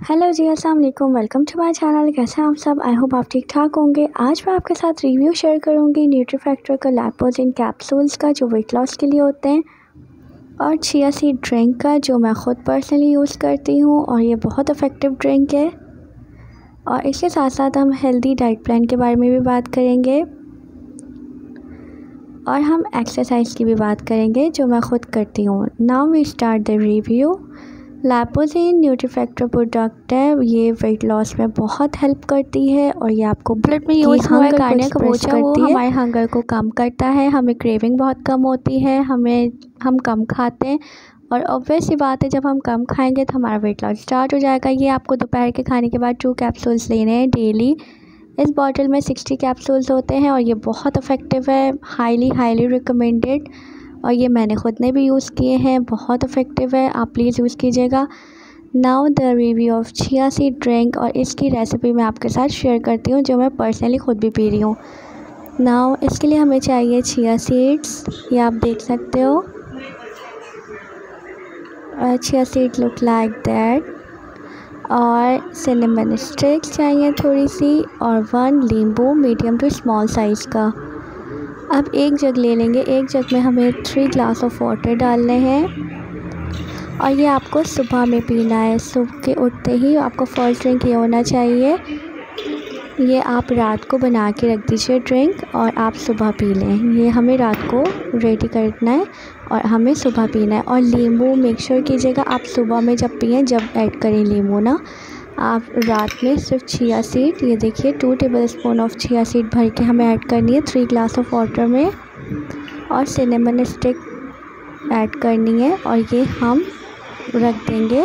Hello जी अस्सलाम वालेकुम welcome to my channel कैसे हैं आप सब? आई होप आप ठीक ठाक होंगे। आज मैं आपके साथ रिव्यू शेयर करूँगी न्यूट्री फैक्टर का लैपोजिन कैप्सूल्स का, जो वेट लॉस के लिए होते हैं, और छिया सीड ड्रिंक का, जो मैं ख़ुद पर्सनली यूज़ करती हूँ, और ये बहुत इफ़ेक्टिव ड्रिंक है। और इसके साथ साथ हम हेल्दी डाइट प्लान के बारे में भी बात करेंगे। और हम एक्सरसाइज की भी बात करेंगे, जो मैं ख़ुद करती हूँ। Now we start the review Lipozin Nutrifactor product है ये वेट लॉस में बहुत हेल्प करती है और ये आपको ब्लड में यूज़ हुआ करने का वो हमारे हंगर को कम करता है हमें क्रेविंग बहुत कम होती है हमें हम कम खाते हैं और ऑब्वियस सी बात है जब हम कम खाएँगे तो हमारा वेट लॉस स्टार्ट हो जाएगा। ये आपको दोपहर के खाने के बाद टू कैप्सूल्स लेने हैं डेली इस बॉटल में सिक्सटी कैप्सूल्स होते हैं और ये बहुत इफ़ेक्टिव है हाईली हाईली रिकमेंडेड और ये मैंने ख़ुद ने भी यूज़ किए हैं, बहुत इफ़ेक्टिव है, आप प्लीज़ यूज़ कीजिएगा। Now the review of chia seed drink और इसकी रेसिपी मैं आपके साथ शेयर करती हूँ, जो मैं पर्सनली ख़ुद भी पी रही हूँ। नाउ इसके लिए हमें चाहिए छिया सीड्स ये आप देख सकते हो। Chia seed look like that और सिनेमन स्टिक्स चाहिए थोड़ी सी, और वन नींबू मीडियम टू स्मॉल साइज़ का। अब एक जग ले लेंगे। एक जग में हमें थ्री ग्लास ऑफ़ वाटर डालने हैं। और ये आपको सुबह में पीना है। सुबह के उठते ही आपको फ़र्स्ट ड्रिंक ये होना चाहिए। ये आप रात को बना के रख दीजिए ड्रिंक और आप सुबह पी लें। ये हमें रात को रेडी करना है और हमें सुबह पीना है। और नींबू मेक श्योर कीजिएगा, आप सुबह में जब पिए, जब ऐड करें नींबू ना आप रात में सिर्फ़ छिया सीड ये देखिए two tablespoon of chia seed भर के हमें ऐड करनी है थ्री ग्लास ऑफ़ वाटर में, और सिनेमन स्टिक ऐड करनी है, और ये हम रख देंगे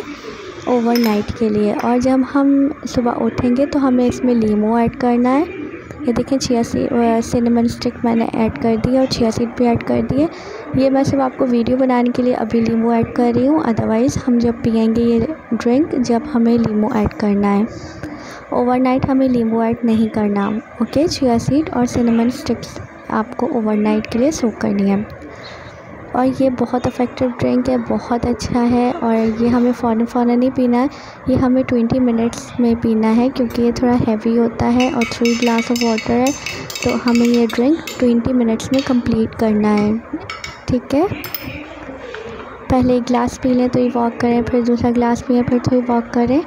ओवरनाइट के लिए। और जब हम सुबह उठेंगे तो हमें इसमें लीमो ऐड करना है। ये देखें छिया सी सिनेमन स्टिक मैंने ऐड कर दी है और छिया सीट भी ऐड कर दी है ये मैं सिर्फ़ आपको वीडियो बनाने के लिए अभी लीमू ऐड कर रही हूँ। अदरवाइज़ हम जब पियेंगे ये ड्रिंक जब हमें लीमू ऐड करना है। ओवरनाइट हमें लीमू ऐड नहीं करना। ओके छिया सीट और सिनेमन स्टिक्स आपको ओवरनाइट के लिए सोख करनी है। और ये बहुत इफ़ेक्टिव ड्रिंक है, बहुत अच्छा है और ये हमें फ़ौरन फ़ौरन नहीं पीना है। ये हमें ट्वेंटी मिनट्स में पीना है क्योंकि ये थोड़ा हैवी होता है और थ्री ग्लास ऑफ़ वाटर है। तो हमें ये ड्रिंक ट्वेंटी मिनट्स में कंप्लीट करना है। ठीक है? पहले एक गिलास पी लें तो ये वॉक करें, फिर दूसरा गिलास पिए, फिर थोड़ी वॉक करें।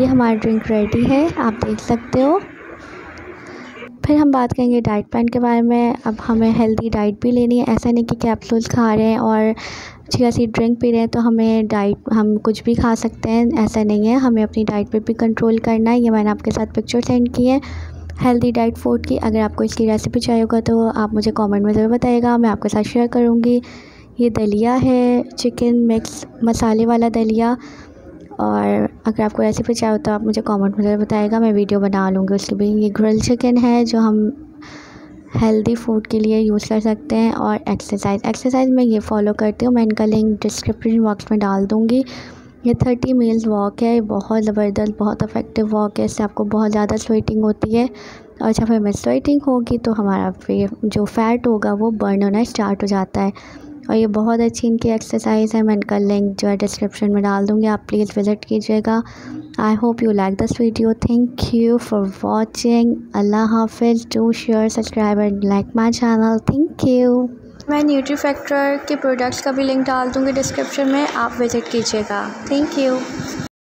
ये हमारा ड्रिंक रेडी है, आप देख सकते हो। फिर हम बात करेंगे डाइट प्लान के बारे में। अब हमें हेल्दी डाइट भी लेनी है। ऐसा नहीं कि कैप्सूल्स खा रहे हैं और चिया सीड ड्रिंक पी रहे हैं तो हमें डाइट हम कुछ भी खा सकते हैं। ऐसा नहीं है। हमें अपनी डाइट पे भी कंट्रोल करना है। ये मैंने आपके साथ पिक्चर सेंड की है। हेल्दी डाइट फ़ूड की अगर आपको इसकी रेसिपी चाहिए होगा तो आप मुझे कमेंट में ज़रूर बताइएगा। मैं आपके साथ शेयर करूँगी। ये दलिया है चिकन मिक्स मसाले वाला दलिया। और अगर आपको रेसिपी चाहिए तो आप मुझे कमेंट में ज़रूर बताइएगा मैं वीडियो बना लूँगी उसके भी ये ग्रिल चिकन है जो हम हेल्दी फ़ूड के लिए यूज़ कर सकते हैं और एक्सरसाइज एक्सरसाइज मैं ये फॉलो करती हूँ। मैं इनका लिंक डिस्क्रिप्शन बॉक्स में डाल दूँगी। ये थर्टी मील्स वॉक है बहुत ज़बरदस्त, बहुत इफ़ेक्टिव वॉक है। इससे आपको बहुत ज़्यादा स्वेटिंग होती है। और जब हमें स्वेटिंग होगी तो हमारा जो फ़ैट होगा वो बर्न होना स्टार्ट हो जाता है। और ये बहुत अच्छी इनकी एक्सरसाइज है। मैं इनका लिंक जो है डिस्क्रिप्शन में डाल दूँगी। आप प्लीज़ विज़िट कीजिएगा। I hope you like this video thank you for watching अल्लाह हाफिज़। Do share subscribe and like my channel thank you मैं न्यूट्री फैक्टर के प्रोडक्ट्स का भी लिंक डाल दूँगी डिस्क्रिप्शन में। आप विज़िट कीजिएगा। Thank you